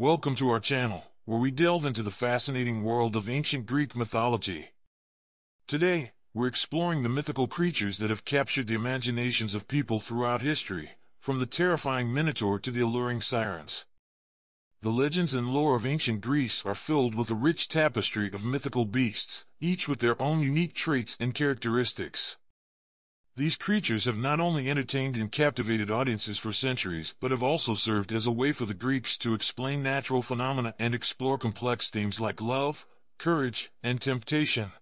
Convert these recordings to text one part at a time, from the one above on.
Welcome to our channel, where we delve into the fascinating world of ancient Greek mythology. Today, we're exploring the mythical creatures that have captured the imaginations of people throughout history, from the terrifying Minotaur to the alluring sirens. The legends and lore of ancient Greece are filled with a rich tapestry of mythical beasts, each with their own unique traits and characteristics. These creatures have not only entertained and captivated audiences for centuries, but have also served as a way for the Greeks to explain natural phenomena and explore complex themes like love, courage, and temptation.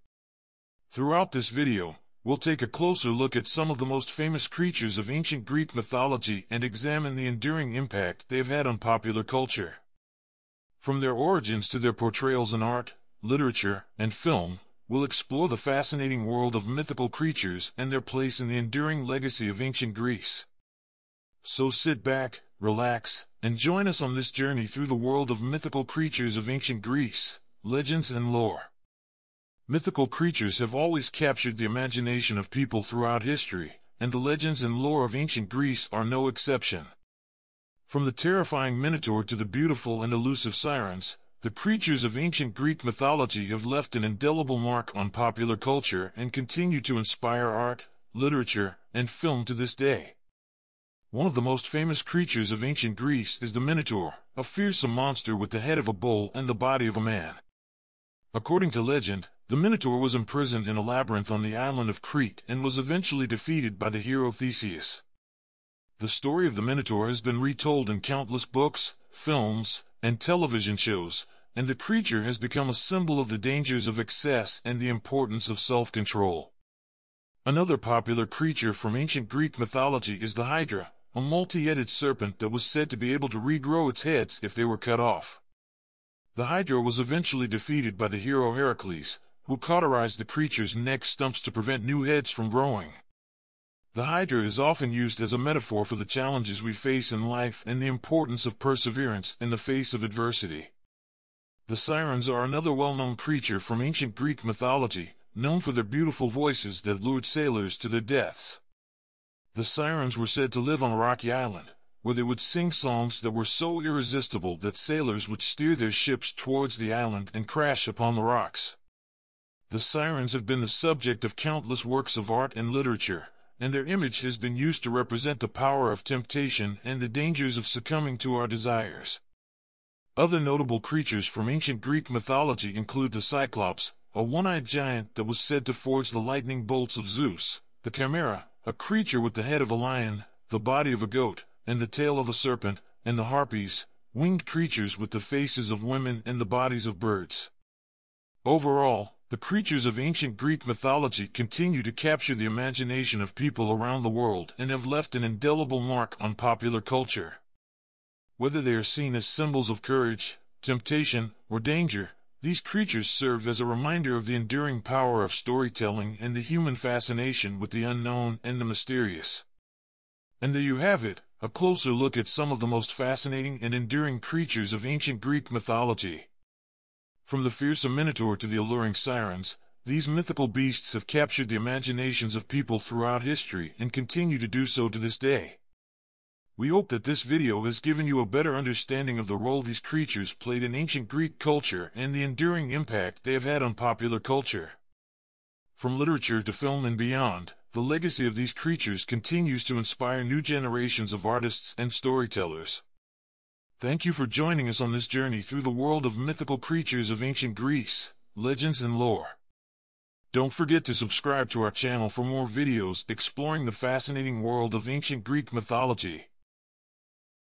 Throughout this video, we'll take a closer look at some of the most famous creatures of ancient Greek mythology and examine the enduring impact they've had on popular culture. From their origins to their portrayals in art, literature, and film, we'll explore the fascinating world of mythical creatures and their place in the enduring legacy of ancient Greece. So sit back, relax, and join us on this journey through the world of mythical creatures of ancient Greece, legends and lore. Mythical creatures have always captured the imagination of people throughout history, and the legends and lore of ancient Greece are no exception. From the terrifying Minotaur to the beautiful and elusive sirens, the creatures of ancient Greek mythology have left an indelible mark on popular culture and continue to inspire art, literature, and film to this day. One of the most famous creatures of ancient Greece is the Minotaur, a fearsome monster with the head of a bull and the body of a man. According to legend, the Minotaur was imprisoned in a labyrinth on the island of Crete and was eventually defeated by the hero Theseus. The story of the Minotaur has been retold in countless books, films, and television shows, and the creature has become a symbol of the dangers of excess and the importance of self-control. Another popular creature from ancient Greek mythology is the Hydra, a multi-headed serpent that was said to be able to regrow its heads if they were cut off. The Hydra was eventually defeated by the hero Heracles, who cauterized the creature's neck stumps to prevent new heads from growing. The Hydra is often used as a metaphor for the challenges we face in life and the importance of perseverance in the face of adversity. The sirens are another well-known creature from ancient Greek mythology, known for their beautiful voices that lured sailors to their deaths. The sirens were said to live on a rocky island, where they would sing songs that were so irresistible that sailors would steer their ships towards the island and crash upon the rocks. The sirens have been the subject of countless works of art and literature, and their image has been used to represent the power of temptation and the dangers of succumbing to our desires. Other notable creatures from ancient Greek mythology include the Cyclops, a one-eyed giant that was said to forge the lightning bolts of Zeus, the Chimera, a creature with the head of a lion, the body of a goat, and the tail of a serpent, and the Harpies, winged creatures with the faces of women and the bodies of birds. Overall, the creatures of ancient Greek mythology continue to capture the imagination of people around the world and have left an indelible mark on popular culture. Whether they are seen as symbols of courage, temptation, or danger, these creatures serve as a reminder of the enduring power of storytelling and the human fascination with the unknown and the mysterious. And there you have it, a closer look at some of the most fascinating and enduring creatures of ancient Greek mythology. From the fearsome Minotaur to the alluring sirens, these mythical beasts have captured the imaginations of people throughout history and continue to do so to this day. We hope that this video has given you a better understanding of the role these creatures played in ancient Greek culture and the enduring impact they have had on popular culture. From literature to film and beyond, the legacy of these creatures continues to inspire new generations of artists and storytellers. Thank you for joining us on this journey through the world of mythical creatures of ancient Greece, legends and lore. Don't forget to subscribe to our channel for more videos exploring the fascinating world of ancient Greek mythology.